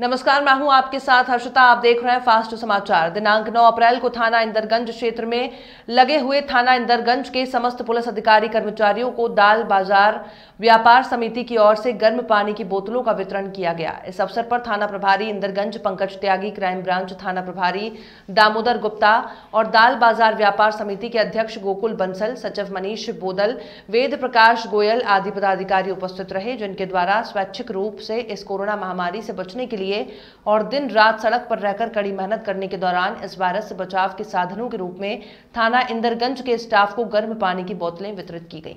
नमस्कार, मैं हूँ आपके साथ हर्षिता। आप देख रहे हैं फास्ट समाचार। दिनांक 9 अप्रैल को थाना इंदरगंज क्षेत्र में लगे हुए थाना इंदरगंज के समस्त पुलिस अधिकारी कर्मचारियों को दाल बाज़ार व्यापार समिति की ओर से गर्म पानी की बोतलों का वितरण किया गया। इस अवसर पर थाना प्रभारी इंदरगंज पंकज त्यागी, क्राइम ब्रांच थाना प्रभारी दामोदर गुप्ता और दाल बाज़ार व्यापार समिति के अध्यक्ष गोकुल बंसल, सचिव मनीष बोदल, वेद प्रकाश गोयल आदि पदाधिकारी उपस्थित रहे, जिनके द्वारा स्वैच्छिक रूप से इस कोरोना महामारी से बचने के लिए लिए और दिन रात सड़क पर रहकर कड़ी मेहनत करने के दौरान इस वायरस से बचाव के साधनों के रूप में थाना इंदरगंज के स्टाफ को गर्म पानी की बोतलें वितरित की गई।